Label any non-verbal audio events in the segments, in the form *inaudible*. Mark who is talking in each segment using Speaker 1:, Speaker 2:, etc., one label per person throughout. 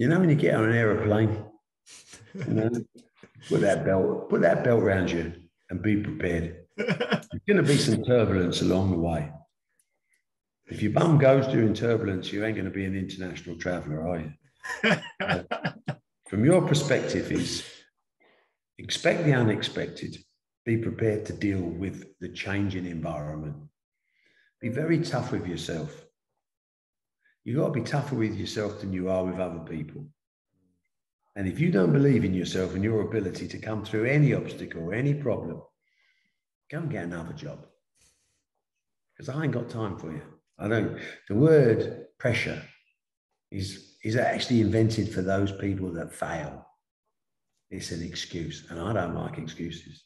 Speaker 1: You know, when you get on an aeroplane, you know, put that belt, put that belt around you and be prepared. There's going to be some turbulence along the way. If your bum goes during turbulence, you ain't going to be an international traveller, are you? From your perspective, is expect the unexpected. Be prepared to deal with the changing environment. Be very tough with yourself. You've got to be tougher with yourself than you are with other people. And if you don't believe in yourself and your ability to come through any obstacle or any problem, go and get another job. Because I ain't got time for you. I don't. The word pressure is, is actually invented for those people that fail. It's an excuse. And I don't like excuses.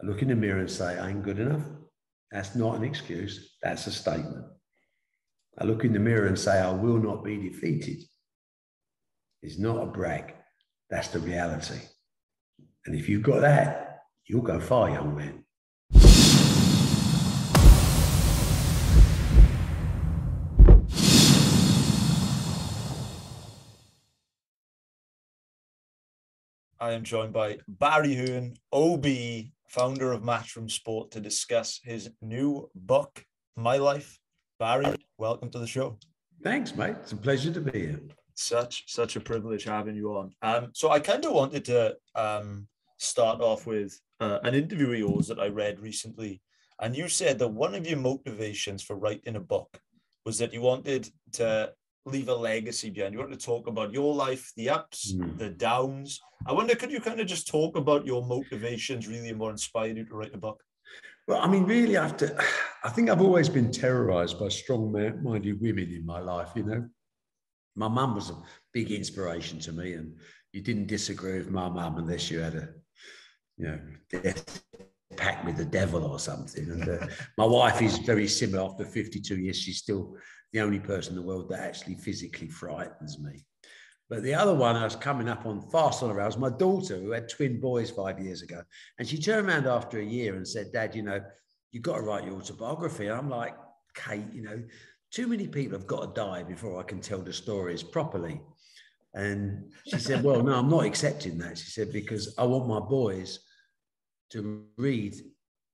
Speaker 1: I look in the mirror and say, I ain't good enough. That's not an excuse. That's a statement. I look in the mirror and say, I will not be defeated. It's not a brag. That's the reality. And if you've got that, you'll go far, young man.
Speaker 2: I am joined by Barry Hearn, OBE, founder of Matchroom Sport, to discuss his new book, My Life. Barry, welcome to the show.
Speaker 1: Thanks, mate. It's a pleasure to be here.
Speaker 2: Such such a privilege having you on. Um, so I kind of wanted to um, start off with uh, an interview of yours that I read recently, and you said that one of your motivations for writing a book was that you wanted to leave a legacy behind. You want to talk about your life, the ups, mm. the downs. I wonder, could you kind of just talk about your motivations really and what inspired you to write the book?
Speaker 1: Well, I mean, really, to. *sighs* I think I've always been terrorized by strong-minded women in my life. You know, my mum was a big inspiration to me, and you didn't disagree with my mum unless you had a, you know, death pact with the devil or something. And uh, my wife is very similar. After 52 years, she's still the only person in the world that actually physically frightens me. But the other one I was coming up on fast on around was my daughter, who had twin boys five years ago. And she turned around after a year and said, Dad, you know, you've got to write your autobiography. And I'm like, Kate, you know, too many people have got to die before I can tell the stories properly. And she said, Well, no, I'm not accepting that. She said, because I want my boys to read,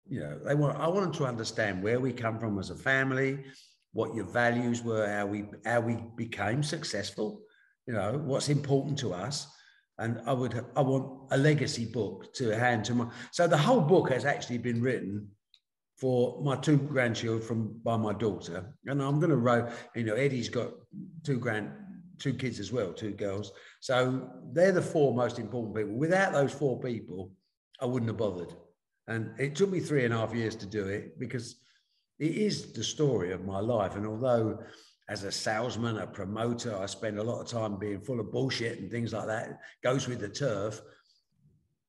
Speaker 1: you know, they want I want them to understand where we come from as a family, what your values were, how we how we became successful, you know, what's important to us. And I would I want a legacy book to hand to my so the whole book has actually been written for my two grandchildren from by my daughter. And I'm gonna write, you know, Eddie's got two grand two kids as well, two girls. So they're the four most important people. Without those four people, I wouldn't have bothered. And it took me three and a half years to do it because it is the story of my life. And although as a salesman, a promoter, I spend a lot of time being full of bullshit and things like that, goes with the turf.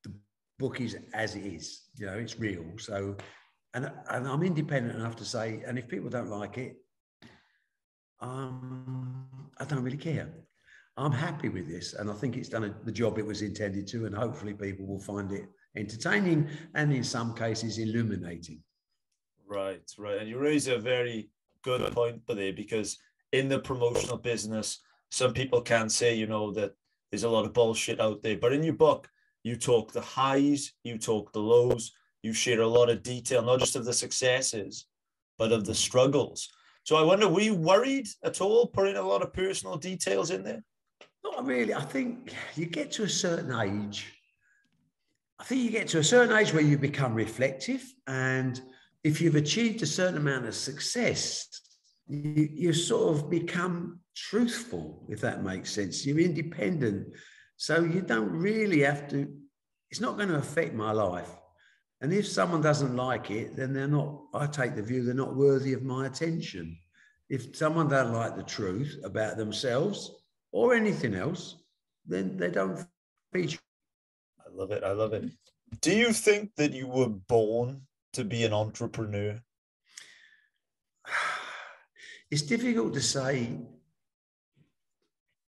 Speaker 1: The book is as it is, you know, it's real. So, and, and I'm independent enough to say, and if people don't like it, um, I don't really care. I'm happy with this, and I think it's done the job it was intended to, and hopefully people will find it entertaining and in some cases illuminating.
Speaker 2: Right, right. And you raise a very good point there because in the promotional business, some people can say, you know, that there's a lot of bullshit out there. But in your book, you talk the highs, you talk the lows, you share a lot of detail, not just of the successes, but of the struggles. So I wonder, were you worried at all putting a lot of personal details in there?
Speaker 1: Not really. I think you get to a certain age. I think you get to a certain age where you become reflective and if you've achieved a certain amount of success, you, you sort of become truthful, if that makes sense. You're independent. So you don't really have to, it's not going to affect my life. And if someone doesn't like it, then they're not, I take the view they're not worthy of my attention. If someone doesn't like the truth about themselves or anything else, then they don't feature.
Speaker 2: I love it. I love it. Do you think that you were born to be an entrepreneur? *sighs*
Speaker 1: It's difficult to say.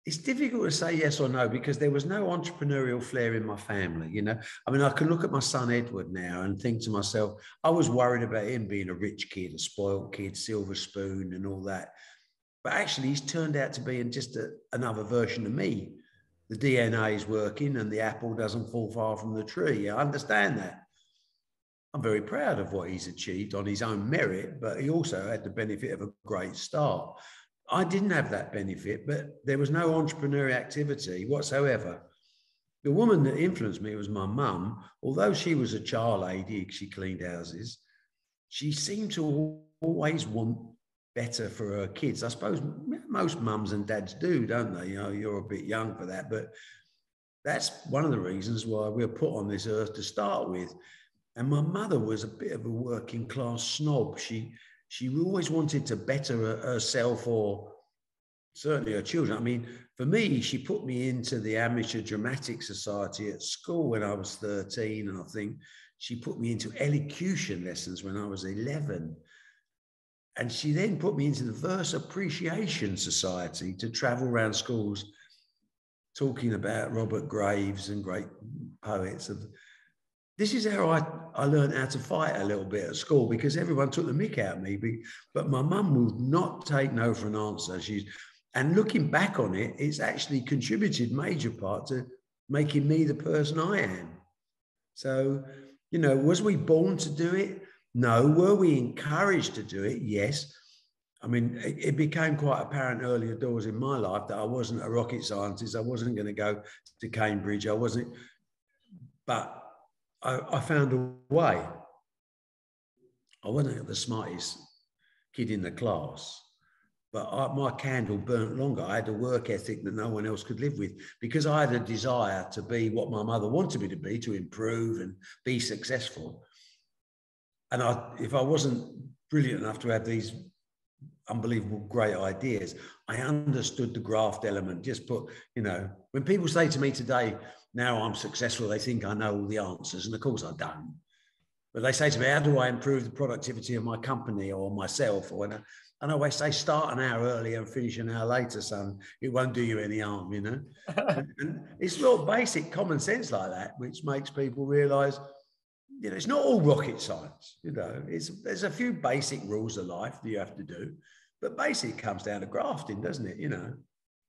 Speaker 1: It's difficult to say yes or no because there was no entrepreneurial flair in my family. You know, I mean, I can look at my son Edward now and think to myself, I was worried about him being a rich kid, a spoiled kid, silver spoon, and all that. But actually, he's turned out to be just a, another version of me. The DNA is working and the apple doesn't fall far from the tree. I understand that. I'm very proud of what he's achieved on his own merit, but he also had the benefit of a great start. I didn't have that benefit, but there was no entrepreneurial activity whatsoever. The woman that influenced me was my mum. Although she was a char lady, she cleaned houses, she seemed to always want better for her kids. I suppose most mums and dads do, don't they? You know, you're a bit young for that, but that's one of the reasons why we're put on this earth to start with. And my mother was a bit of a working class snob. She she always wanted to better herself or certainly her children. I mean, for me, she put me into the Amateur Dramatic Society at school when I was 13. And I think she put me into elocution lessons when I was 11. And she then put me into the Verse Appreciation Society to travel around schools talking about Robert Graves and great poets of this is how I, I learned how to fight a little bit at school because everyone took the mick out of me. But my mum would not take no for an answer. She's and looking back on it, it's actually contributed major part to making me the person I am. So, you know, was we born to do it? No. Were we encouraged to do it? Yes. I mean, it, it became quite apparent earlier doors in my life that I wasn't a rocket scientist. I wasn't going to go to Cambridge. I wasn't, but I, I found a way. I wasn't the smartest kid in the class, but I, my candle burnt longer. I had a work ethic that no one else could live with because I had a desire to be what my mother wanted me to be, to improve and be successful. And I, if I wasn't brilliant enough to have these unbelievable great ideas, I understood the graft element. Just put, you know, when people say to me today, now I'm successful, they think I know all the answers. And of course I don't. But they say to me, how do I improve the productivity of my company or myself? Or, and I always say, start an hour earlier and finish an hour later, son. It won't do you any harm, you know? *laughs* and, it's real basic common sense like that, which makes people realize, you know, it's not all rocket science, you know, it's, there's a few basic rules of life that you have to do, but basically it comes down to grafting, doesn't it? You know?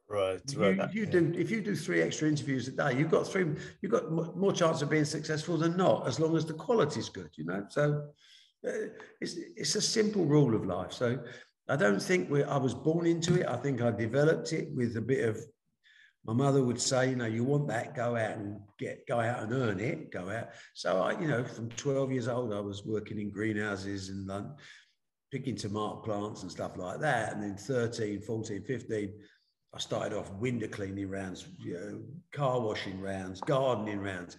Speaker 2: Right,
Speaker 1: right. You, you
Speaker 2: yeah.
Speaker 1: do if you do three extra interviews a day, you've got three. You've got more chance of being successful than not, as long as the quality's good. You know, so uh, it's it's a simple rule of life. So I don't think we I was born into it. I think I developed it with a bit of. My mother would say, you know, you want that, go out and get, go out and earn it, go out. So I, you know, from 12 years old, I was working in greenhouses and picking tomato plants and stuff like that. And then 13, 14, 15, I started off window cleaning rounds, you know, car washing rounds, gardening rounds,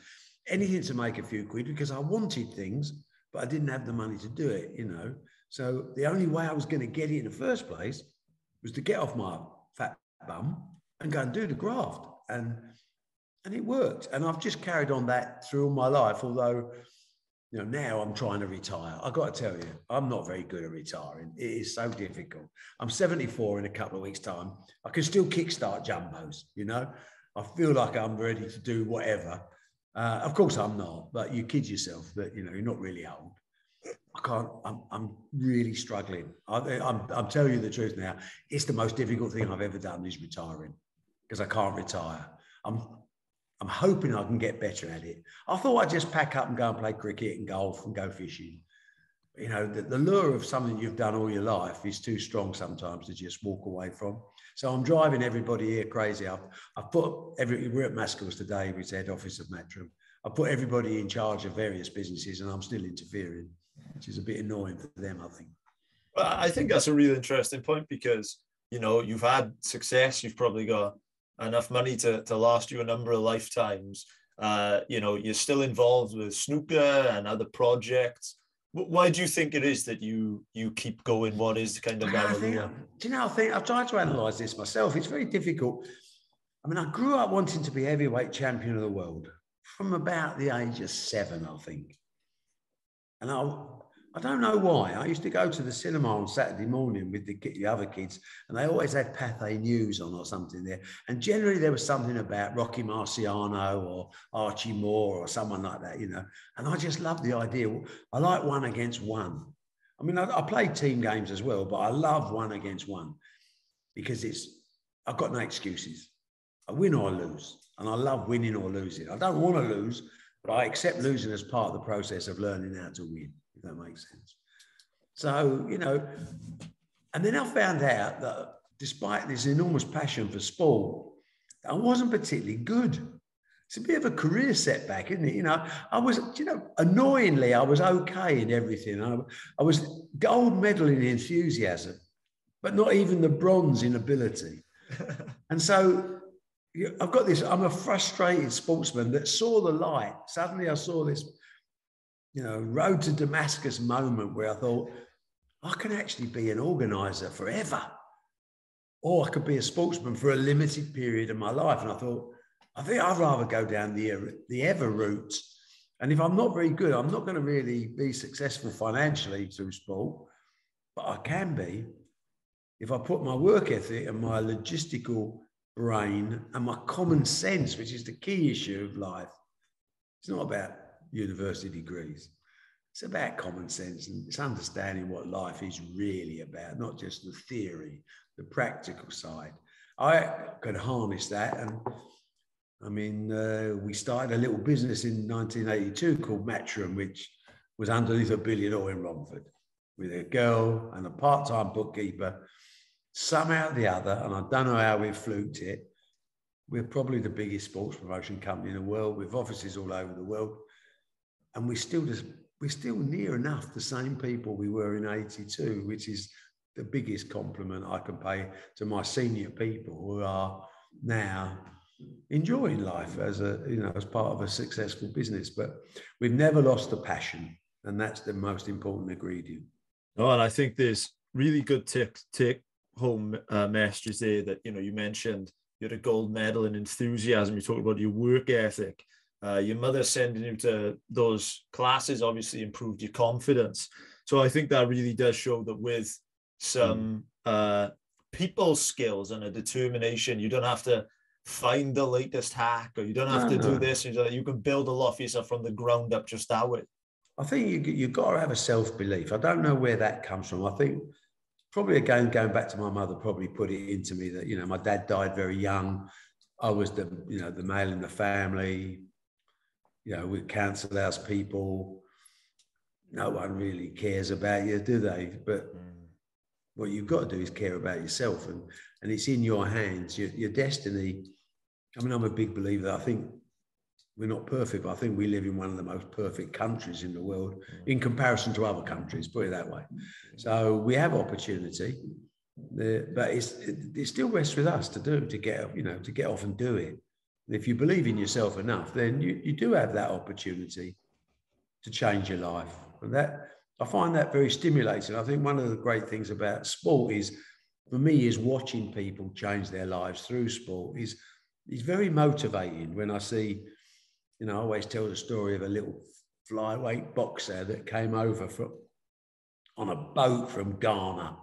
Speaker 1: anything to make a few quid because I wanted things, but I didn't have the money to do it, you know. So the only way I was going to get it in the first place was to get off my fat bum and go and do the graft. And and it worked. And I've just carried on that through all my life, although you know, now I'm trying to retire. I've got to tell you, I'm not very good at retiring. It is so difficult. I'm 74 in a couple of weeks' time. I can still kickstart jumbos, you know. I feel like I'm ready to do whatever. Uh, of course, I'm not, but you kid yourself that, you know, you're not really old. I can't, I'm, I'm really struggling. I, I'm, I'm telling you the truth now. It's the most difficult thing I've ever done is retiring because I can't retire. I'm I'm hoping I can get better at it. I thought I'd just pack up and go and play cricket and golf and go fishing. You know, the, the lure of something you've done all your life is too strong sometimes to just walk away from. So I'm driving everybody here crazy. I've, I've put every, we're at Mascalls today, which is head office of Matchroom. I put everybody in charge of various businesses and I'm still interfering, which is a bit annoying for them, I think.
Speaker 2: Well, I think that's a really interesting point because, you know, you've had success, you've probably got enough money to, to last you a number of lifetimes. Uh, you know, you're still involved with snooker and other projects. Why do you think it is that you you keep going? What is kind of
Speaker 1: that? do you know? I think I've tried to analyse this myself. It's very difficult. I mean, I grew up wanting to be heavyweight champion of the world from about the age of seven, I think. And I, I don't know why. I used to go to the cinema on Saturday morning with the, the other kids, and they always had Pathé News on or something there. And generally, there was something about Rocky Marciano or Archie Moore or someone like that, you know. And I just loved the idea. I like one against one. I mean, I, I team games as well, but I love one against one. because it's I've got no excuses. I win or I lose, and I love winning or losing. I don't want to lose, but I accept losing as part of the process of learning how to win. If that makes sense. So you know, and then I found out that despite this enormous passion for sport, I wasn't particularly good. It's a bit of a career setback, isn't it? You know, I was, you know, annoyingly, I was okay in everything. I, I was gold medal in enthusiasm, but not even the bronze in ability. *laughs* and so I've got this, I'm a frustrated sportsman that saw the light. Suddenly I saw this, you know, road to Damascus moment where I thought, I can actually be an organizer forever. Or I could be a sportsman for a limited period of my life. And I thought, I think I'd rather go down the, the ever route. And if I'm not very good, I'm not going to really be successful financially through sport, but I can be if I put my work ethic and my logistical brain and my common sense, which is the key issue of life. It's not about university degrees. It's about common sense and it's understanding what life is really about, not just the theory, the practical side. I could harness that and I mean, uh, we started a little business in 1982 called Matchroom, which was underneath a billionaire in Romford with a girl and a part time bookkeeper. Somehow or the other, and I don't know how we fluked it, we're probably the biggest sports promotion company in the world with offices all over the world. And we still just, we're still near enough the same people we were in 82, which is the biggest compliment I can pay to my senior people who are now enjoying life as a you know as part of a successful business. But we've never lost the passion and that's the most important ingredient.
Speaker 2: Oh and i think there's really good take take home uh, messages there that you know you mentioned you had a gold medal in enthusiasm. You talked about your work ethic uh, your mother sending you to those classes obviously improved your confidence so i think that really does show that with some mm. uh, people skills and a determination you don't have to find the latest hack or you don't have to do this. You can build a lot for yourself from the ground up just that way.
Speaker 1: I think you, you've got to have a self belief. I don't know where that comes from. I think probably again, going back to my mother, probably put it into me that, you know, my dad died very young. I was the, you know, the male in the family, you know, with council house people. No one really cares about you, do they? But mm. what you've got to do is care about yourself. And, and it's in your hands. Your, your destiny I mean, I'm a big believer. I think we're not perfect, but I think we live in one of the most perfect countries in the world in comparison to other countries, put it that way. So we have opportunity, but it's, it still rests with us to do, to get, you know, to get off and do it. If you believe in yourself enough, then you, you do have that opportunity to change your life. And that, I find that very stimulating. I think one of the great things about sport is, for me, is watching people change their lives through sport is he's very motivating when I see, you know, I always tell the story of a little flyweight boxer that came over from, on a boat from Ghana,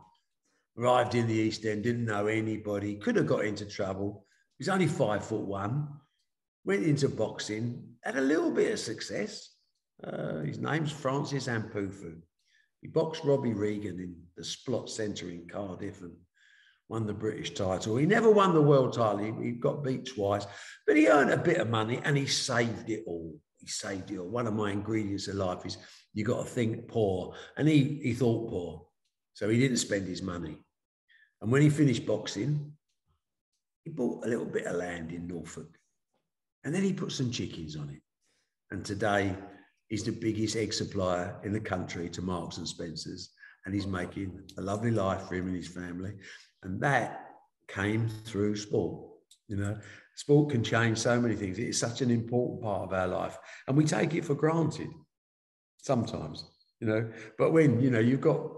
Speaker 1: arrived in the East End, didn't know anybody, could have got into trouble. He's only five foot one, went into boxing, had a little bit of success. Uh, his name's Francis Ampofo. He boxed Robbie Regan in the Splott Centre in Cardiff and won the British title. He never won the world title. He, he, got beat twice, but he earned a bit of money and he saved it all. He saved it all. One of my ingredients of life is you got to think poor. And he, he thought poor. So he didn't spend his money. And when he finished boxing, he bought a little bit of land in Norfolk. And then he put some chickens on it. And today he's the biggest egg supplier in the country to Marks and Spencer's. And he's making a lovely life for him and his family. And that came through sport. You know, sport can change so many things. It's such an important part of our life. And we take it for granted sometimes, you know. But when, you know, you've got,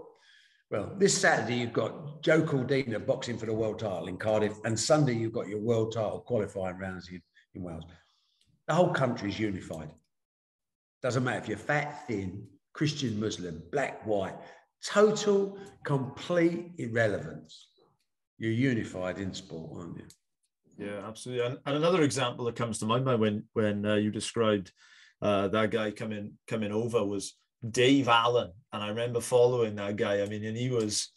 Speaker 1: well, this Saturday you've got Joe Cordina boxing for the world title in Cardiff, and Sunday you've got your world title qualifying rounds in, in Wales. The whole country is unified. Doesn't matter if you're fat, thin, Christian, Muslim, black, white, total, complete irrelevance you're unified in sport, aren't you?
Speaker 2: Yeah, absolutely. And, and another example that comes to my mind when when uh, you described uh, that guy coming coming over was Dave Allen, and I remember following that guy. I mean, and he was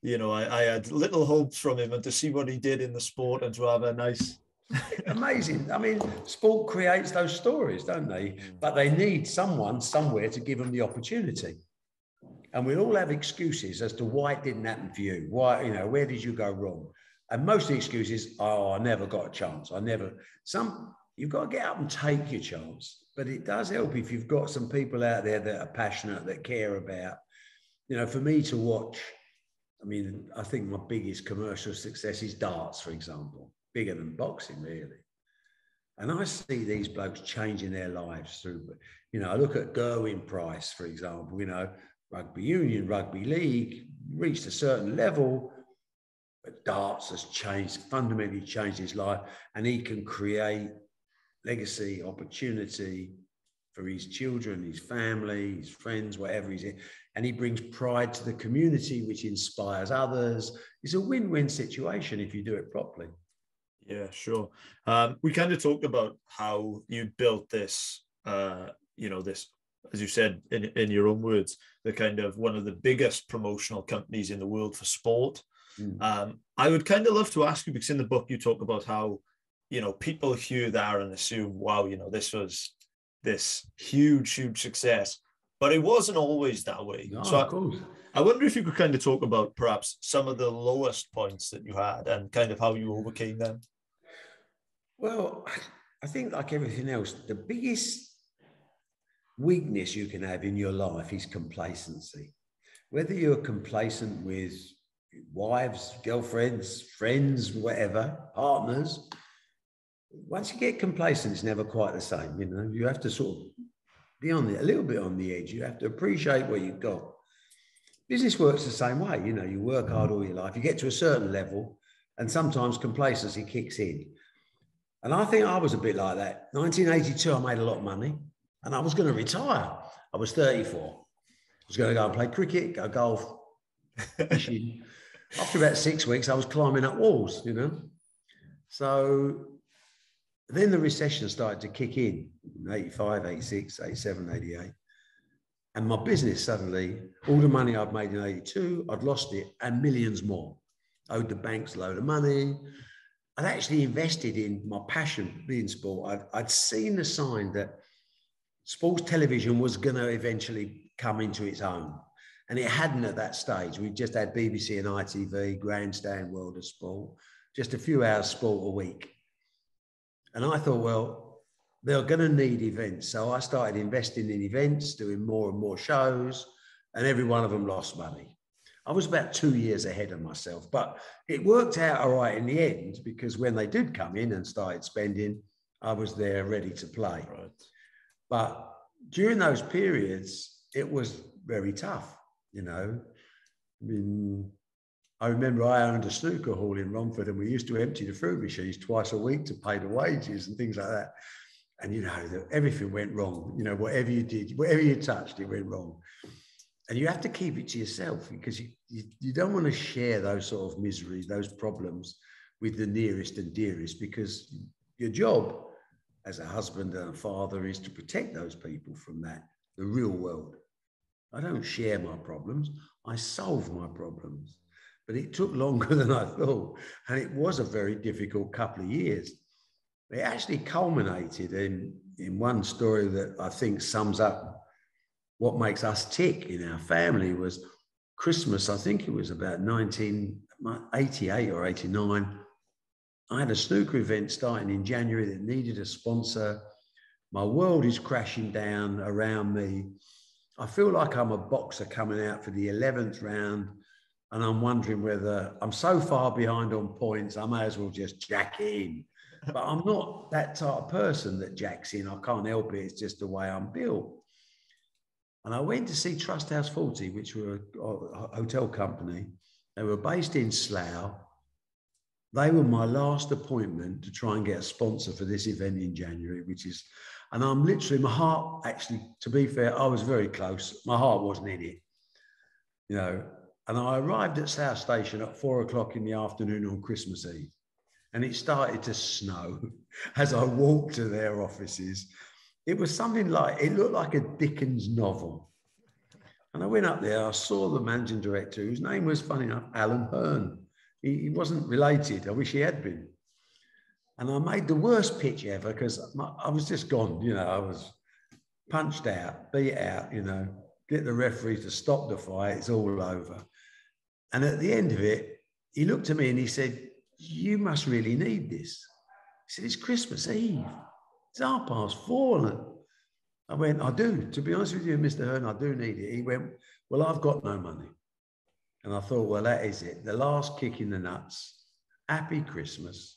Speaker 2: you know, I, I had little hopes from him and to see what he did in the sport and to have a nice *laughs*
Speaker 1: Amazing. I mean, sport creates those stories, don't they? But they need someone somewhere to give them the opportunity. And we all have excuses as to why it didn't happen for you. Why, you know, where did you go wrong? And most of the excuses, oh, I never got a chance. I never. Some you've got to get up and take your chance. But it does help if you've got some people out there that are passionate, that care about. You know, for me to watch, I mean, I think my biggest commercial success is darts, for example bigger than boxing, really. And I see these blokes changing their lives through, you know, I look at Gerwyn Price, for example, you know, rugby union, rugby league, reached a certain level, but darts has changed, fundamentally changed his life, and he can create legacy, opportunity for his children, his family, his friends, whatever he's in. And he brings pride to the community, which inspires others. It's a win win situation if you do it properly.
Speaker 2: Yeah, sure. Um, we kind of talked about how you built this, uh, you know, this, as you said in, in your own words, the kind of one of the biggest promotional companies in the world for sport. Mm. Um, I would kind of love to ask you because in the book you talk about how, you know, people hear that and assume, wow, you know, this was this huge, huge success, but it wasn't always that way.
Speaker 1: No,
Speaker 2: so
Speaker 1: course.
Speaker 2: I wonder if you could kind of talk about perhaps some of the lowest points that you had and kind of how you overcame them.
Speaker 1: Well, I think like everything else, the biggest weakness you can have in your life is complacency. Whether you're complacent with wives, girlfriends, friends, whatever, partners, once you get complacent, it's never quite the same. You know, you have to sort of be on the, a little bit on the edge. You have to appreciate what you've got. Business works the same way. You know, you work mm. hard all your life. You get to a certain level, and sometimes complacency kicks in. And I think I was a bit like that. 1982, I made a lot of money and I was going to retire. I was 34. I was going to go and play cricket, go golf. *laughs* After about six weeks, I was climbing up walls, you know. So then the recession started to kick in 85, 86, 87, 88. And my business suddenly, all the money I'd made in 82, I'd lost it and millions more. owed the banks a load of money. I'd actually invested in my passion being sport. I'd, I'd seen the sign that sports television was going to eventually come into its own. And it hadn't at that stage. We just had BBC and ITV, Grandstand, World of Sport, just a few hours sport a week. And I thought, well, they're going to need events. So I started investing in events, doing more and more shows, and every one of them lost money. I was about two years ahead of myself, but it worked out all right in the end because when they did come in and started spending, I was there ready to play. Right. But during those periods, it was very tough, you know. I mean, I remember I owned a snooker hall in Romford and we used to empty the fruit machines twice a week to pay the wages and things like that. And, you know, everything went wrong. You know, whatever you did, whatever you touched, it went wrong and you have to keep it to yourself because you, you, you, don't want to share those sort of miseries, those problems with the nearest and dearest because your job as a husband and a father is to protect those people from that, the real world. I don't share my problems, I solve my problems. But it took longer *laughs* than I thought. And it was a very difficult couple of years. It actually culminated in, in one story that I think sums up what makes us tick in our family was Christmas, I think it was about 1988 or 89. I had a snooker event starting in January that needed a sponsor. My world is crashing down around me. I feel like I'm a boxer coming out for the 11th round, and I'm wondering whether I'm so far behind on points, I may as well just jack in. But I'm not that type of person that jacks in. I can't help it. It's just the way I'm built. And I went to see Trusthouse Forte, which were a hotel company. They were based in Slough. They were my last appointment to try and get a sponsor for this event in January, which is, and I'm literally, my heart, actually, to be fair, I was very close. My heart wasn't in it, you know. And I arrived at Slough Station at four o'clock in the afternoon on Christmas Eve. And it started to snow *laughs* as I walked to their offices. It was something like, it looked like a Dickens novel. And I went up there, I saw the managing director, whose name was, funny enough, Alan Hearn. He, he wasn't related. I wish he had been. And I made the worst pitch ever because I was just gone, you know, I was punched out, beat out, you know, get the referee to stop the fight, it's all over. And at the end of it, he looked at me and he said, You must really need this. He said, It's Christmas Eve. It's half past four. I went, I do. To be honest with you, Mr. Hearn, I do need it. He went, Well, I've got no money. And I thought, Well, that is it. The last kick in the nuts. Happy Christmas.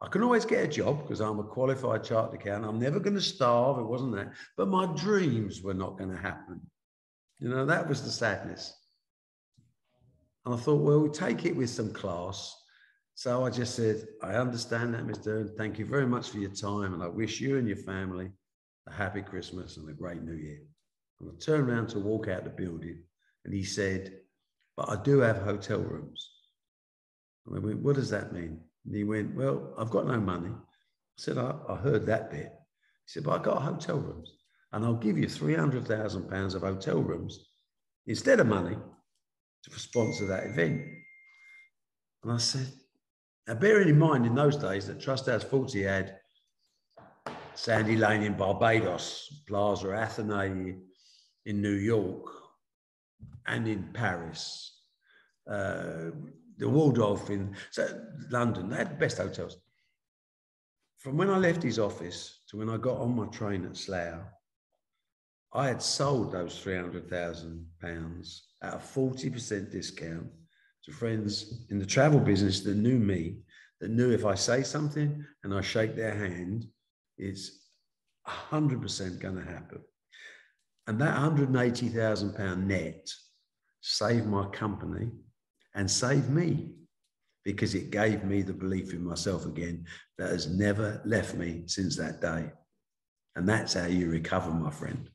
Speaker 1: I can always get a job because I'm a qualified chartered accountant. I'm never going to starve. It wasn't that. But my dreams were not going to happen. You know, that was the sadness. And I thought, well, we take it with some class. So I just said, I understand that, Mr. Hearn. Thank you very much for your time. And I wish you and your family a happy Christmas and a great new year. And I turned around to walk out the building and he said, but I do have hotel rooms. And I went, what does that mean? And he went, well, I've got no money. I said, I, I heard that bit. He said, but I got hotel rooms and I'll give you £300,000 of hotel rooms instead of money to sponsor that event. And I said, now bearing in mind in those days that Trusthouse Forte had Sandy Lane in Barbados, Plaza Athénée in New York, and in Paris, uh, the Waldorf in so London. They had the best hotels. From when I left his office to when I got on my train at Slough, I had sold those £300,000 at a 40% discount to friends in the travel business that knew me, that knew if I say something and I shake their hand, it's 100% going to happen. And that £180,000 net saved my company and saved me because it gave me the belief in myself again that has never left me since that day. And that's how you recover, my friend.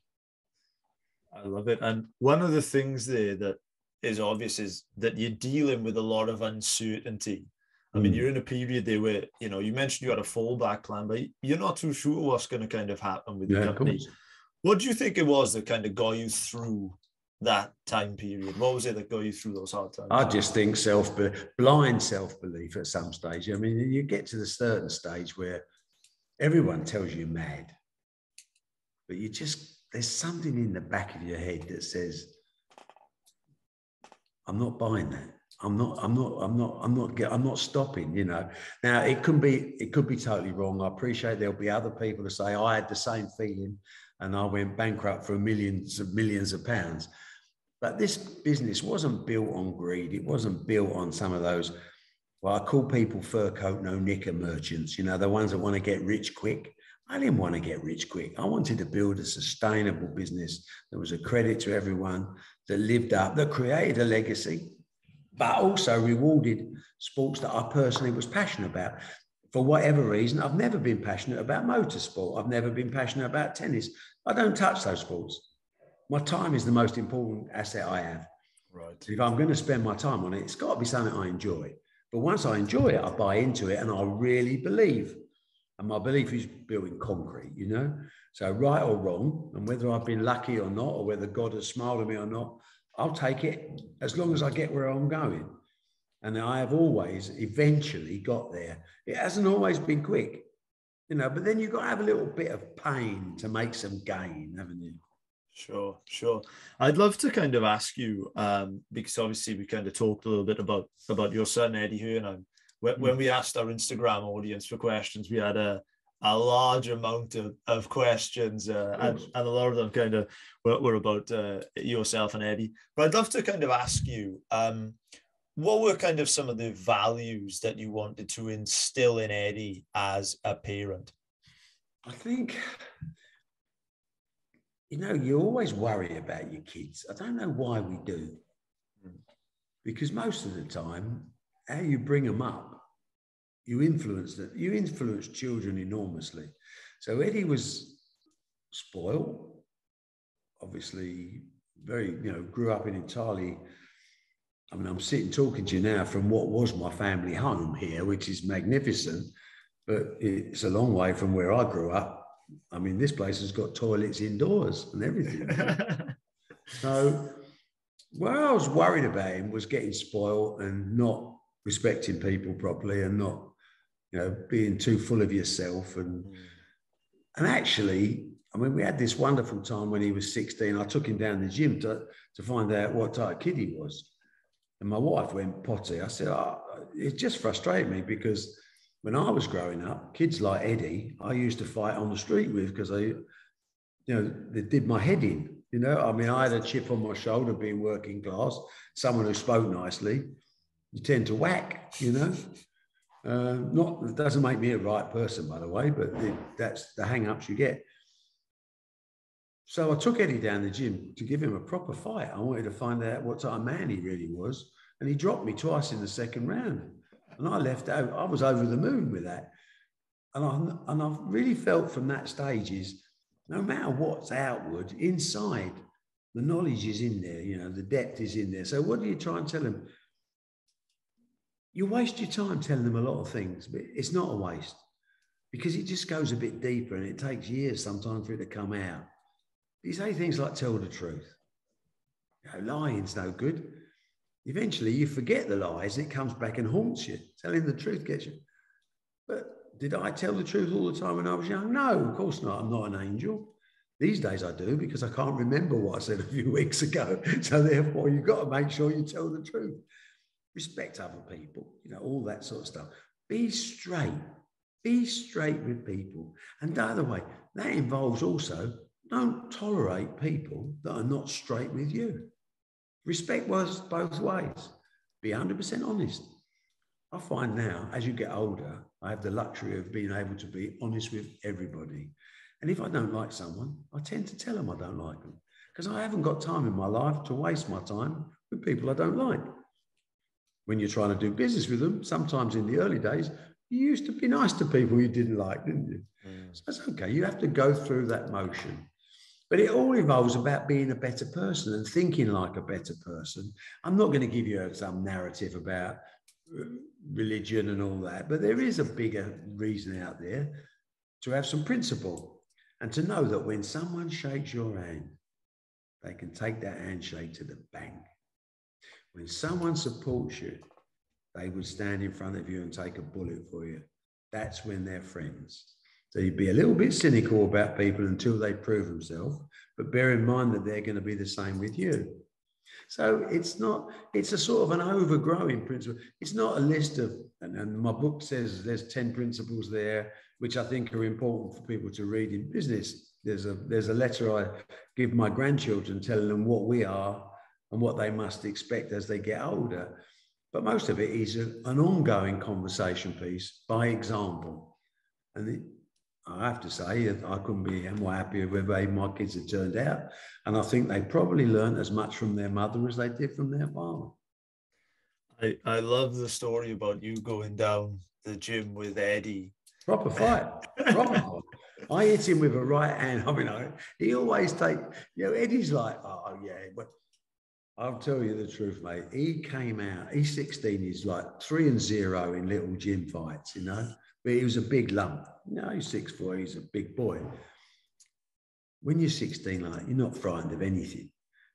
Speaker 2: I love it. And one of the things there that is obvious is that you're dealing with a lot of uncertainty. I mean, mm. you're in a period there where, you know, you mentioned you had a fallback plan, but you're not too sure what's going to kind of happen with the company. What do you think it was that kind of got you through that time period? What was it that got you through those hard times?
Speaker 1: I just think self blind self belief at some stage. I mean, you get to the certain stage where everyone tells you mad, but you just there's something in the back of your head that says, I'm not buying that. I'm not, I'm not, I'm not, I'm not, I'm not stopping, you know. Now it could be, it could be totally wrong. I appreciate there'll be other people to say, I had the same feeling and I went bankrupt for millions of millions of pounds. But this business wasn't built on greed. It wasn't built on some of those, well, I call people fur coat, no knicker merchants, you know, the ones that want to get rich quick. I didn't want to get rich quick. I wanted to build a sustainable business that was a credit to everyone, that lived up, that created a legacy, but also rewarded sports that I personally was passionate about. For whatever reason, I've never been passionate about motorsport. I've never been passionate about tennis. I don't touch those sports. My time is the most important asset I have.
Speaker 2: Right.
Speaker 1: If I'm going to spend my time on it, it's got to be something I enjoy. But once I enjoy it, I buy into it and I really believe and my belief is built in concrete, you know? So, right or wrong, and whether I've been lucky or not, or whether God has smiled at me or not, I'll take it as long as I get where I'm going. And I have always eventually got there. It hasn't always been quick, you know, but then you've got to have a little bit of pain to make some gain, haven't you?
Speaker 2: Sure, sure. I'd love to kind of ask you, um, because obviously we kind of talked a little bit about about your son Eddie Hearn when, when we asked our Instagram audience for questions, we had a a large amount of, of questions, uh, and, and a lot of them kind of were, were about uh, yourself and Eddie. But I'd love to kind of ask you, um, what were kind of some of the values that you wanted to instill in Eddie as a parent?
Speaker 1: I think, you know, you always worry about your kids. I don't know why we do, hmm. because most of the time, how you bring them up you influence them. You influence children enormously. So Eddie was spoiled, obviously very, you know, grew up in entirely. I mean, I'm sitting talking to you now from what was my family home here, which is magnificent, but it's a long way from where I grew up. I mean, this place has got toilets indoors and everything. *laughs* So, what I was worried about him was getting spoiled and not respecting people properly and not, you know, being too full of yourself. And mm. and actually, I mean, we had this wonderful time when he was 16. I took him down the gym to, to find out what type of kid he was. And my wife went potty. I said, oh, it just frustrated me because when I was growing up, kids like Eddie, I used to fight on the street with because I, you know, they did my head in. You know, I mean, I had a chip on my shoulder being working class, someone who spoke nicely. You tend to whack, you know. Uh, not it doesn't make me a right person, by the way, but that's the hang-ups you get. So I took Eddie down the gym to give him a proper fight. I wanted to find out what type of man he really was, and he dropped me twice in the second round. And I left out. I was over the moon with that, and I and I really felt from that stage is no matter what's outward, inside, the knowledge is in there, you know, the depth is in there. So what do you try and tell them? You waste your time telling them a lot of things, but it's not a waste because it just goes a bit deeper and it takes years sometimes for it to come out. You say things like tell the truth. You know, lying's no good. Eventually you forget the lies and it comes back and haunts you. Telling the truth gets you. But did I tell the truth all the time when I was young? No, of course not. I'm not an angel. These days I do because I can't remember what I said a few *laughs* weeks ago. So therefore, you've got to make sure you tell the truth. Respect other people, you know, all that sort of stuff. Be straight. Be straight with people. And by the way, that involves also don't tolerate people that are not straight with you. Respect was both ways. Be 100% honest. I find now, as you get older, I have the luxury of being able to be honest with everybody. And if I don't like someone, I tend to tell them I don't like them because I haven't got time in my life to waste my time with people I don't like. When you're trying to do business with them, sometimes in the early days, you used to be nice to people you didn't like, didn't you? Mm. So that's okay. You have to go through that motion. But it all involves about being a better person and thinking like a better person. I'm not going to give you some narrative about religion and all that, but there is a bigger reason out there to have some principle and to know that when someone shakes your hand, they can take that handshake to the bank. When someone supports you, they would stand in front of you and take a bullet for you. That's when they're friends. So you'd be a little bit cynical about people until they prove themselves, but bear in mind that they're going to be the same with you. So it's not, it's a sort of an overgrowing principle. It's not a list of, and, and my book says there's 10 principles there, which I think are important for people to read in business. There's a, there's a letter I give my grandchildren telling them what we are and what they must expect as they get older. But most of it is a, an ongoing conversation piece by example. And it, I have to say, I couldn't be more happy with the way my kids have turned out. And I think they probably learned as much from their mother as they did from their father.
Speaker 2: I, I love the story about you going down the gym with Eddie.
Speaker 1: Proper fight. Proper *laughs* fight. I hit him with a right hand. *laughs* I mean, I, he always take, you know, Eddie's like, oh, yeah. But I'll tell you the truth, mate. He came out, he's 16, he's like three and zero in little gym fights, you know, but he was a big lump. No, he's six four. He's a big boy. When you're 16, like you're not frightened of anything.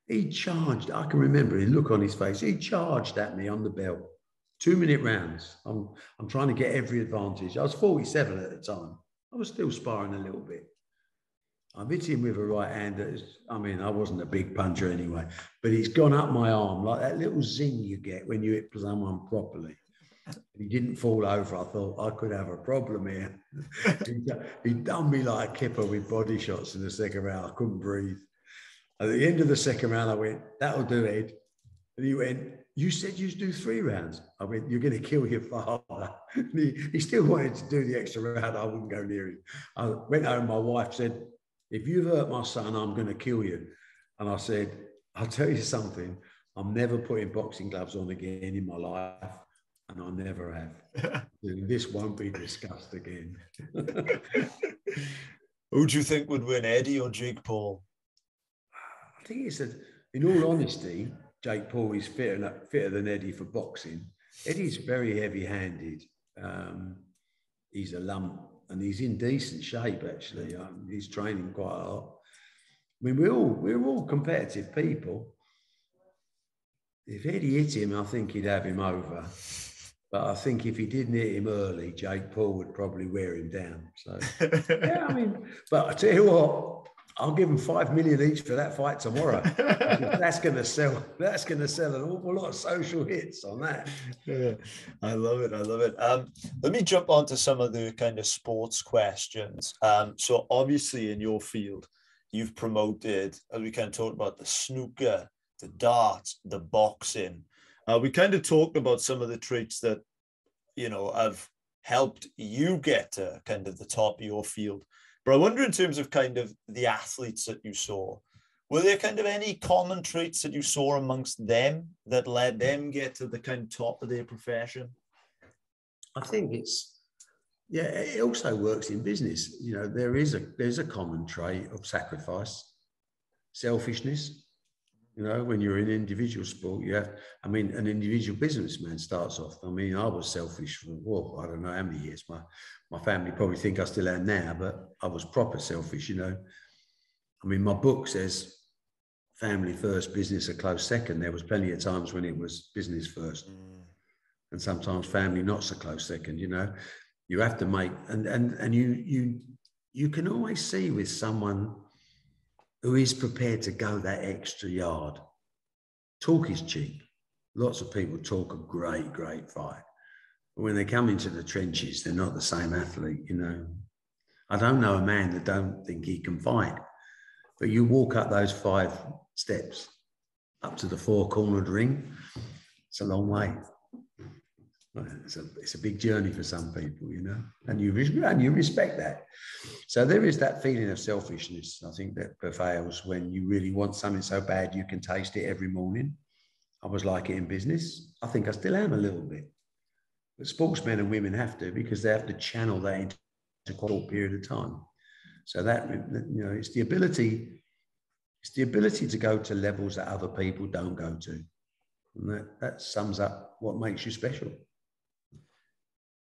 Speaker 1: He charged. I can remember the look on his face. He charged at me on the belt. Two minute rounds. I'm I'm trying to get every advantage. I was 47 at the time. I was still sparring a little bit. I hit him with a right hand. That is, I mean, I wasn't a big puncher anyway, but he's gone up my arm like that little zing you get when you hit someone properly he didn't fall over. I thought I could have a problem here. *laughs* he, done me like a kipper with body shots in the second round. I couldn't breathe. At the end of the second round, I went, that'll do, Ed. And he went, you said you'd do three rounds. I went, you're going to kill your father. *laughs* He, he, still wanted to do the extra round. I wouldn't go near him. I went home. My wife said, if you've hurt my son, I'm going to kill you. And I said, I'll tell you something. I'm never putting boxing gloves on again in my life and I never have. *laughs* this won't be discussed again. *laughs*
Speaker 2: Who do you think would win, Eddie or Jake Paul?
Speaker 1: I think it's a, in all honesty, Jake Paul is fitter, fitter than Eddie for boxing. Eddie's very heavy-handed. Um, he's a lump, and he's in decent shape actually. Um, he's training quite a lot. I mean, we're all we're all competitive people. If Eddie hit him, I think he'd have him over. But I think if he didn't hit him early, Jake Paul would probably wear him down. So *laughs* yeah, I mean, but I tell you what, I'll give them five million each for that fight tomorrow. *laughs* that's going to sell. That's going to sell an awful lot of social hits on that.
Speaker 2: Yeah, I love it. I love it. Um, let me jump on to some of the kind of sports questions. Um, so obviously in your field, you've promoted, as we kind of talked about, the snooker, the darts, the boxing. Uh, we kind of talked about some of the traits that, you know, have helped you get to kind of the top of your field. But I wonder, in terms of kind of the athletes that you saw, were there kind of any common traits that you saw amongst them that led them get to the kind of top of their profession?
Speaker 1: I think it's yeah. It also works in business. You know, there is a there's a common trait of sacrifice, selfishness, you know, when you're in individual sport, you have, I mean, an individual businessman starts off. I mean, I was selfish for, well, I don't know how many years. My, my family probably think I still am now, but I was proper selfish, you know. I mean, my book says family first, business a close second. There was plenty of times when it was business first. Mm. And sometimes family not so close second, you know. You have to make, and, and, and you, you, you can always see with someone who is prepared to go that extra yard. Talk is cheap. Lots of people talk a great, great fight. But when they come into the trenches, they're not the same athlete, you know. I don't know a man that don't think he can fight. But you walk up those five steps up to the four cornered ring, it's a long way it's a, it's a big journey for some people, you know, and you, and you respect that. So there is that feeling of selfishness, I think, that prevails when you really want something so bad you can taste it every morning. I was like it in business. I think I still am a little bit. But sportsmen and women have to because they have to channel that into a short period of time. So that, you know, it's the ability, it's the ability to go to levels that other people don't go to. And that, that sums up what makes you special.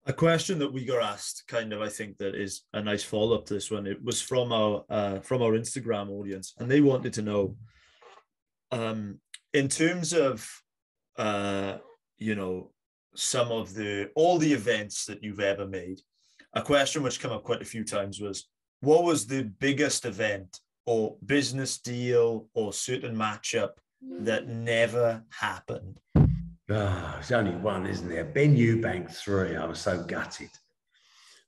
Speaker 2: A question that we got asked, kind of, I think that is a nice follow up to this one. It was from our uh, from our Instagram audience, and they wanted to know, um, in terms of, uh, you know, some of the all the events that you've ever made. A question which came up quite a few times was, what was the biggest event or business deal or certain matchup that never happened?
Speaker 1: Ah, oh, there's only one, isn't there? Benn Eubank three. I was so gutted.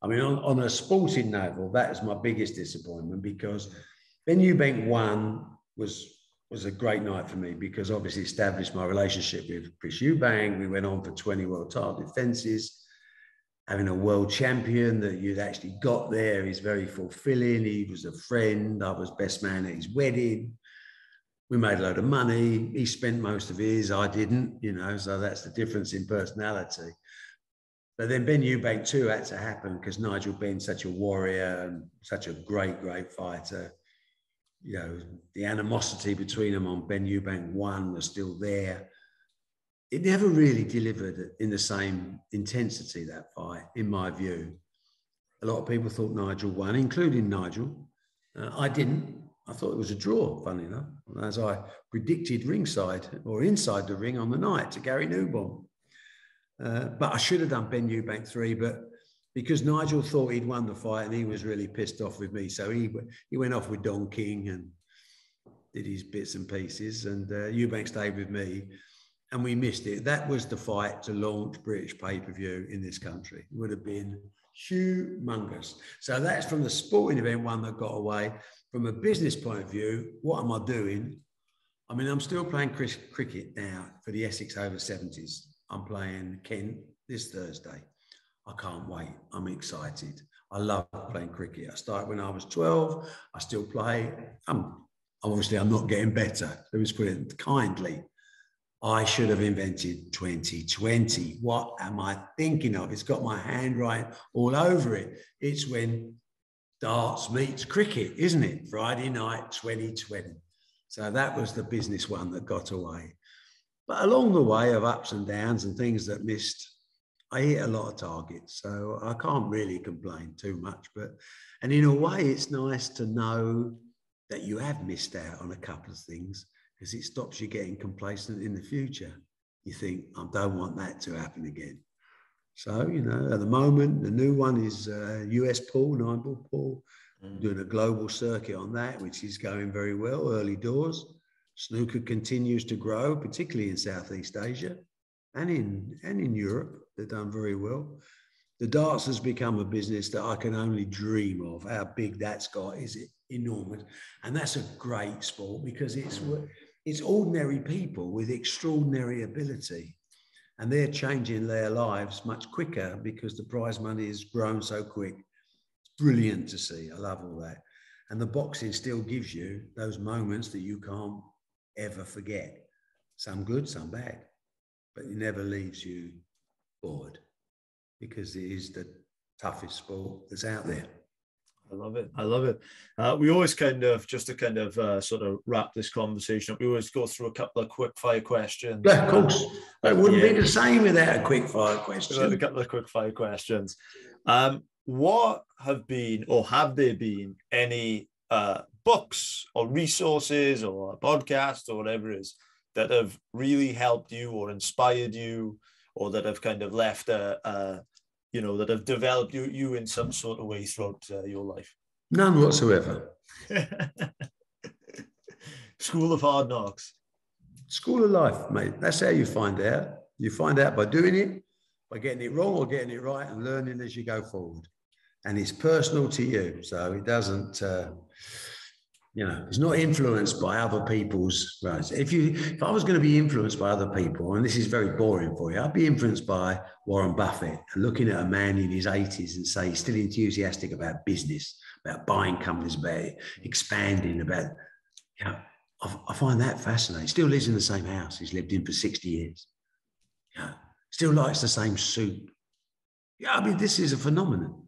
Speaker 1: I mean, on, on a sporting level, that is my biggest disappointment because Benn Eubank one was was a great night for me because obviously established my relationship with Chris Eubank. We went on for 20 world title defenses. Having a world champion that you'd actually got there is very fulfilling. He was a friend. I was best man at his wedding we made a load of money. He spent most of his, I didn't, you know, so that's the difference in personality. But then Benn Eubank two had to happen because Nigel Benn's such a warrior and such a great, great fighter. You know, the animosity between them on Benn Eubank one was still there. It never really delivered in the same intensity, that fight, in my view. A lot of people thought Nigel won, including Nigel. Uh, I didn't. I thought it was a draw, funny enough, as I predicted ringside or inside the ring on the night to Gary Newbon. Uh, but I should have done Benn Eubank three, but because Nigel thought he'd won the fight and he was really pissed off with me, so he he went off with Don King and did his bits and pieces, and uh, Eubank stayed with me, and we missed it. That was the fight to launch British pay per view in this country. It would have been humongous. So that's from the sporting event one that got away from a business point of view, what am I doing? I mean, I'm still playing cricket now for the Essex over 70s. I'm playing Kent this Thursday. I can't wait. I'm excited. I love playing cricket. I started when I was 12. I still play. I'm obviously I'm not getting better. Let me put it kindly. I should have invented Twenty20. What am I thinking of? It's got my handwriting all over it. It's when darts meets cricket, isn't it? Friday night Twenty20. So that was the business one that got away. But along the way of ups and downs and things that missed, I hit a lot of targets. So I can't really complain too much. But and in a way, it's nice to know that you have missed out on a couple of things because it stops you getting complacent in the future. You think, I don't want that to happen again. So, you know, at the moment, the new one is uh, US pool, nine ball pool, mm. doing a global circuit on that, which is going very well, early doors. Snooker continues to grow, particularly in Southeast Asia and in, and in Europe. They've done very well. The darts has become a business that I can only dream of. How big that's got is it enormous, and that's a great sport because it's mm. it's ordinary people with extraordinary ability and they're changing their lives much quicker because the prize money has grown so quick. It's brilliant to see. I love all that. And the boxing still gives you those moments that you can't ever forget. Some good, some bad, but it never leaves you bored because it is the toughest sport that's out there.
Speaker 2: I love it. I love it. Uh, we always kind of, just to kind of uh, sort of wrap this conversation up, we always go through a couple of quick fire questions.
Speaker 1: Yeah, of course. It wouldn't yeah. be the same without a quick fire question.
Speaker 2: A couple of quick fire questions. Um, what have been, or have there been any uh, books or resources or a podcast or whatever it is that have really helped you or inspired you or that have kind of left a, a you know, that have developed you, you in some sort of way throughout uh, your life?
Speaker 1: None whatsoever. *laughs*
Speaker 2: School of hard knocks.
Speaker 1: School of life, mate. That's how you find out. You find out by doing it, by getting it wrong or getting it right, and learning as you go forward. And it's personal to you, so it doesn't. Uh, you know, it's not influenced by other people's right. If you, if I was going to be influenced by other people, and this is very boring for you, I'd be influenced by Warren Buffett and looking at a man in his 80s and say he's still enthusiastic about business, about buying companies, about expanding, about, you know, I, I find that fascinating. Still lives in the same house he's lived in for 60 years. Yeah, still likes the same suit. Yeah, I mean, this is a phenomenon.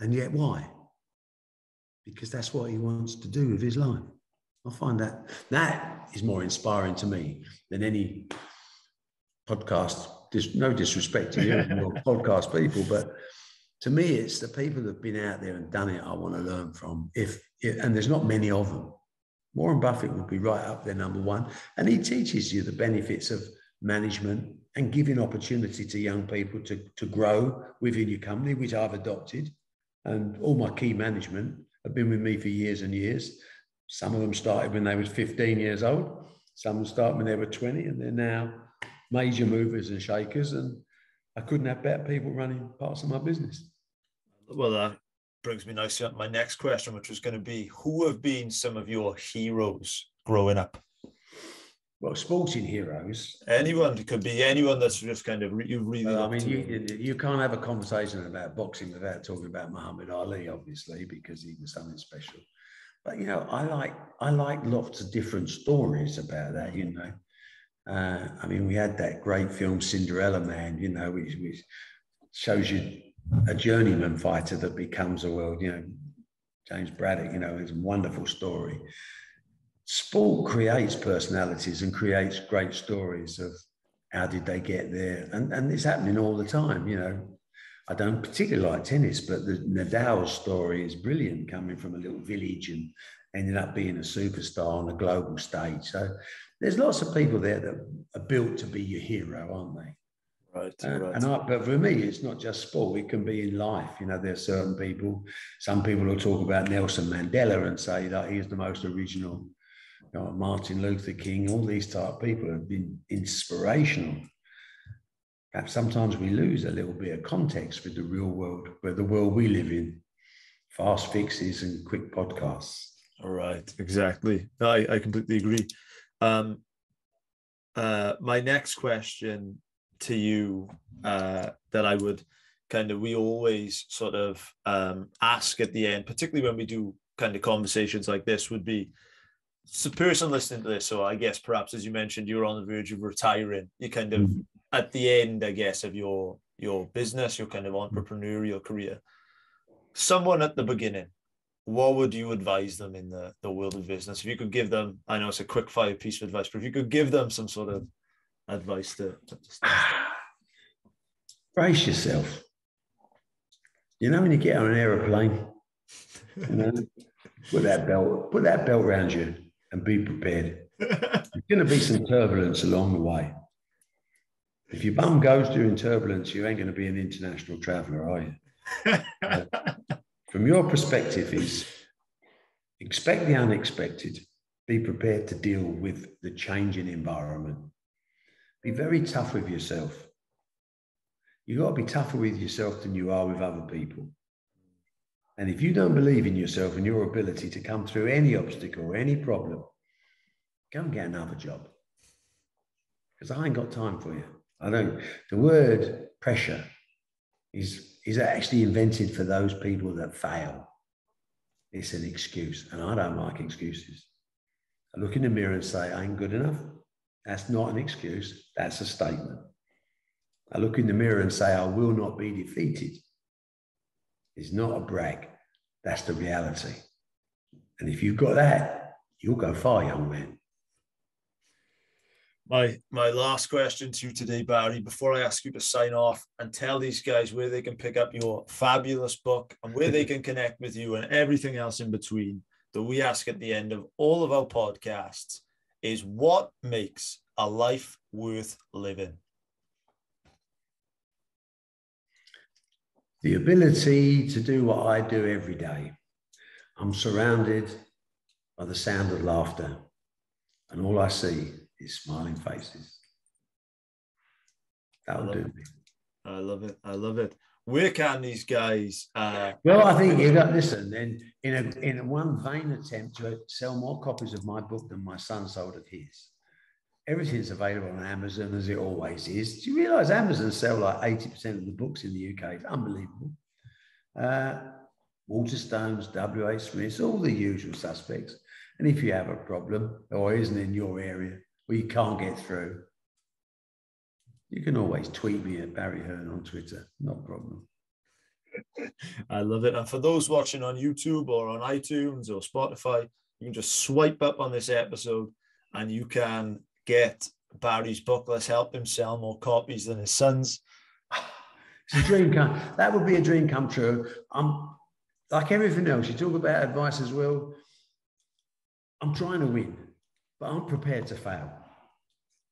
Speaker 1: And yet, why? Because that's what he wants to do with his life. I find that that is more inspiring to me than any podcast. There's no disrespect to you, *laughs* podcast people, but to me, it's the people that've been out there and done it. I want to learn from. If, if and there's not many of them. Warren Buffett would be right up there, number one, and he teaches you the benefits of management and giving opportunity to young people to, to grow within your company, which I've adopted. And all my key management have been with me for years and years. Some of them started when they was 15 years old. Some started when they were 20, and they're now major movers and shakers. And I couldn't have better people running parts of my business.
Speaker 2: Well, that brings me nicely up my next question, which was going to be who have been some of your heroes growing up?
Speaker 1: Well, sporting heroes.
Speaker 2: Anyone it could be anyone that's just kind of you really.
Speaker 1: I mean, you, you can't have a conversation about boxing without talking about Muhammad Ali, obviously, because he was something special. But you know, I like I like lots of different stories about that. You know, uh, I mean, we had that great film Cinderella Man. You know, which, which shows you a journeyman fighter that becomes a world. You know, James Braddock. You know, it's a wonderful story sport creates personalities and creates great stories of how did they get there and, and it's happening all the time you know i don't particularly like tennis but the nadal story is brilliant coming from a little village and ended up being a superstar on a global stage so there's lots of people there that are built to be your hero aren't they
Speaker 2: Right,
Speaker 1: uh,
Speaker 2: right.
Speaker 1: And I, but for me, it's not just sport. It can be in life. You know, there are certain people. Some people will talk about Nelson Mandela and say that he's the most original you know, Martin Luther King, all these type of people have been inspirational. Perhaps sometimes we lose a little bit of context with the real world, where the world we live in, fast fixes and quick podcasts.
Speaker 2: All right, exactly. I, I completely agree. Um, uh, my next question to you uh, that I would kind of we always sort of um, ask at the end, particularly when we do kind of conversations like this, would be so person listening to this, so I guess perhaps as you mentioned, you're on the verge of retiring. You kind of mm-hmm. at the end, I guess, of your your business, your kind of entrepreneurial career. Someone at the beginning, what would you advise them in the, the world of business? If you could give them, I know it's a quick fire piece of advice, but if you could give them some sort of advice to, to
Speaker 1: brace yourself. You know, when you get on an aeroplane, you know, Put that belt, put that belt around you and be prepared. There's going to be some turbulence along the way. If your bum goes during turbulence, you ain't going to be an international traveller, are you? *laughs* From your perspective, is expect the unexpected. Be prepared to deal with the changing environment. Be very tough with yourself. You've got to be tougher with yourself than you are with other people. And if you don't believe in yourself and your ability to come through any obstacle or any problem, go and get another job. Because I ain't got time for you. I don't. The word pressure is, is actually invented for those people that fail. It's an excuse. And I don't like excuses. I look in the mirror and say, I ain't good enough. That's not an excuse. That's a statement. I look in the mirror and say, I will not be defeated. It's not a brag. That's the reality. And if you've got that, you'll go far, young man.
Speaker 2: My my last question to you today, Barry, before I ask you to sign off and tell these guys where they can pick up your fabulous book and where they can *laughs* connect with you and everything else in between that we ask at the end of all of our podcasts is what makes a life worth living?
Speaker 1: The ability to do what I do every day. I'm surrounded by the sound of laughter, and all I see is smiling faces. That'll do me.
Speaker 2: I love it. I love it. Where can these guys? Uh,
Speaker 1: well, I think you got listen. In in a in a one vain attempt to sell more copies of my book than my son sold of his, everything's available on Amazon as it always is. Do you realize Amazon sell like 80% of the books in the UK? It's unbelievable. Uh, Waterstones, WH Smiths, all the usual suspects. And if you have a problem or isn't in your area or you can't get through, you can always tweet me at Barry Hearn on Twitter. No problem. *laughs*
Speaker 2: I love it. And for those watching on YouTube or on iTunes or Spotify, you can just swipe up on this episode and you can get Barry's book. Let's help him sell more copies than his sons. *sighs*
Speaker 1: It's a dream come. That would be a dream come true. I'm like everything else. You talk about advice as well. I'm trying to win, but I'm prepared to fail.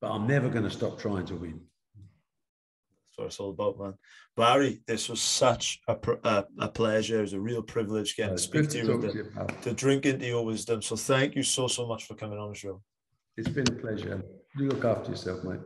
Speaker 1: But I'm never going to stop trying to win.
Speaker 2: That's what it's all about, man. Barry, this was such a, a, a pleasure. It was a real privilege getting to speak to you, to, you to drink into your wisdom. So thank you so, so much for coming on the show.
Speaker 1: It's been a pleasure. You look after yourself, mate.